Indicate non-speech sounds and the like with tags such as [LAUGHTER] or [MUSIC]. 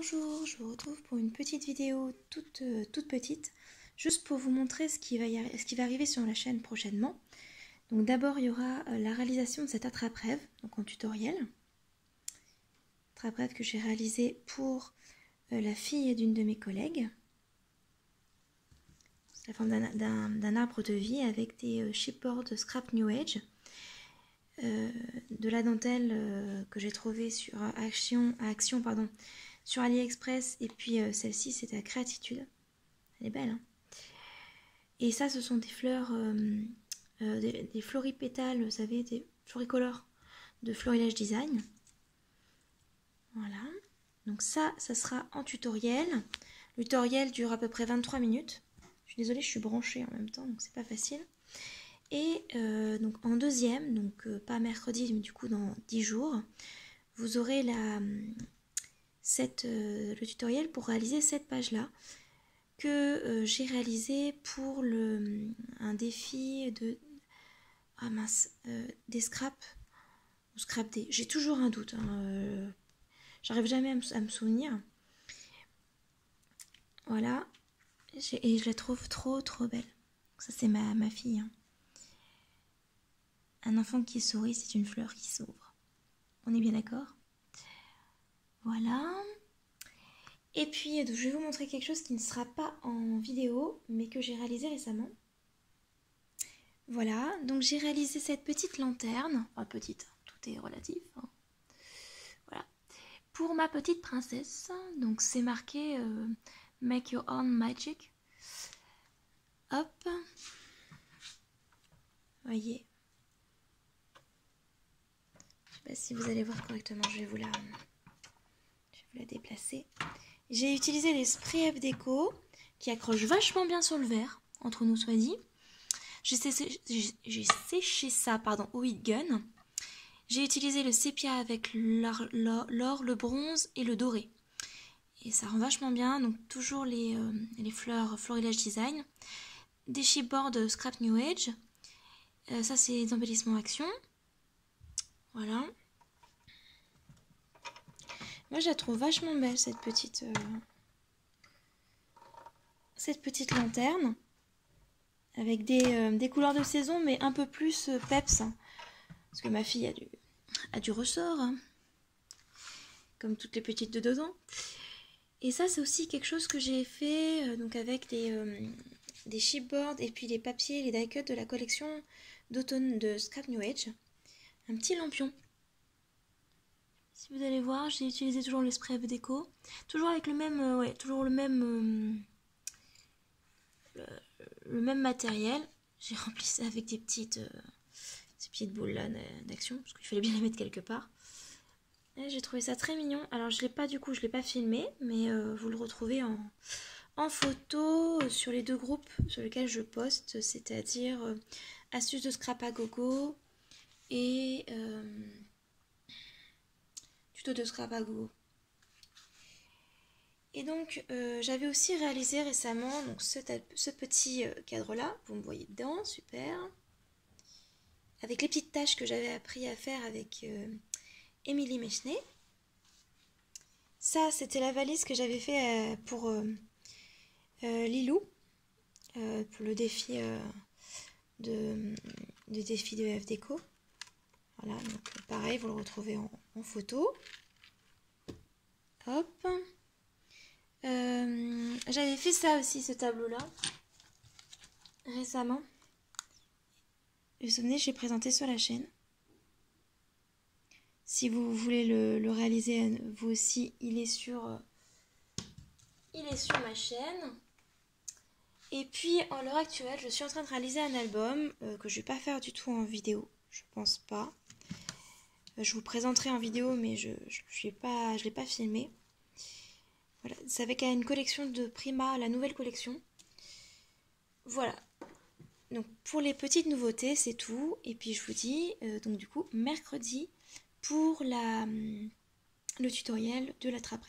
Bonjour, je vous retrouve pour une petite vidéo toute, euh, petite, juste pour vous montrer ce qui, va ce qui va arriver sur la chaîne prochainement. Donc d'abord, il y aura euh, la réalisation de cette attrape-rêve, donc en tutoriel. Attrape-rêve que j'ai réalisé pour euh, la fille d'une de mes collègues. C'est la forme d'un arbre de vie avec des chipboards Scrap New Age. de la dentelle que j'ai trouvée sur Action, Action pardon, sur AliExpress. Et puis euh, celle-ci, c'était à Créatitude. Elle est belle. Hein et ça, ce sont des fleurs, euh, euh, des, floripétales, vous savez, des floricolores de Florilège Design. Voilà. Donc ça, ça sera en tutoriel. Le tutoriel dure à peu près 23 minutes. Je suis désolée, je suis branchée en même temps, donc c'est pas facile. Et donc en deuxième, donc pas mercredi, mais du coup dans 10 jours, vous aurez la, euh, le tutoriel pour réaliser cette page-là que euh, j'ai réalisé pour le, un défi de ah mince, euh, des scraps ou scrap des. J'ai toujours un doute. Hein, j'arrive jamais à me, souvenir. Voilà. Et je la trouve trop trop belle. Ça c'est ma, fille. Hein. Un enfant qui sourit, c'est une fleur qui s'ouvre. On est bien d'accord? Voilà. Et puis, je vais vous montrer quelque chose qui ne sera pas en vidéo, mais que j'ai réalisé récemment. Voilà, donc j'ai réalisé cette petite lanterne. Enfin, petite, tout est relatif. Hein. Voilà. Pour ma petite princesse, donc c'est marqué euh, Make Your Own Magic. Hop. Voyez. Je sais pas si vous allez voir correctement, je vais vous la la déplacer. J'ai utilisé les sprays F Déco qui accrochent vachement bien sur le verre, entre nous soit dit. J'ai séché, ça pardon, au heat gun. J'ai utilisé le sépia avec l'or, le bronze et le doré. Et ça rend vachement bien. Donc toujours les, euh, fleurs Florilège Design. Des chipboards Scrap New Age. Euh, ça c'est des embellissements action. Voilà. Moi, je la trouve vachement belle, cette petite... Euh, cette petite lanterne. Avec des, euh, des, couleurs de saison, mais un peu plus euh, peps. Hein. Parce que ma fille a du, a du ressort. Hein. Comme toutes les petites de deux ans. Et ça, c'est aussi quelque chose que j'ai fait donc avec des, des chipboards et puis les papiers, les die de la collection d'automne de Scrap New Age. Un petit lampion. Si vous allez voir, j'ai utilisé toujours le spray déco. Toujours avec le même, euh, ouais, toujours le même, euh, le, même matériel. J'ai [LAUGHS] rempli ça avec des petites, euh, petites boules là d'action, parce qu'il fallait bien les mettre quelque part. J'ai trouvé ça très mignon. Alors je l'ai pas du coup, je l'ai pas filmé, mais vous le retrouvez en, en photo sur les deux groupes sur lesquels je poste, c'est-à-dire astuces de scrap à gogo et de Scrapago. Et donc, euh, j'avais aussi réalisé récemment donc, ce, petit euh, cadre-là. Vous me voyez dedans, super. Avec les petites tâches que j'avais appris à faire avec euh, Émilie Mechnet. Ça, c'était la valise que j'avais fait pour Lilou, pour le défi de, de défi de FDECO. Voilà, donc pareil, vous le retrouvez en, photo. Hop. Euh, j'avais fait ça aussi, ce tableau-là, récemment. Vous vous souvenez, j'ai présenté sur la chaîne. Si vous voulez le, réaliser vous aussi, il est sur, euh, il est sur ma chaîne. Et puis, en l'heure actuelle, je suis en train de réaliser un album euh, que je ne vais pas faire du tout en vidéo. Je pense pas. Je vous présenterai en vidéo, mais je ne je l'ai pas filmé. Voilà, c'est avec une collection de Prima, la nouvelle collection. Voilà. Donc pour les petites nouveautés, c'est tout. Et puis je vous dis, euh, donc du coup, mercredi pour la, le tutoriel de la trappe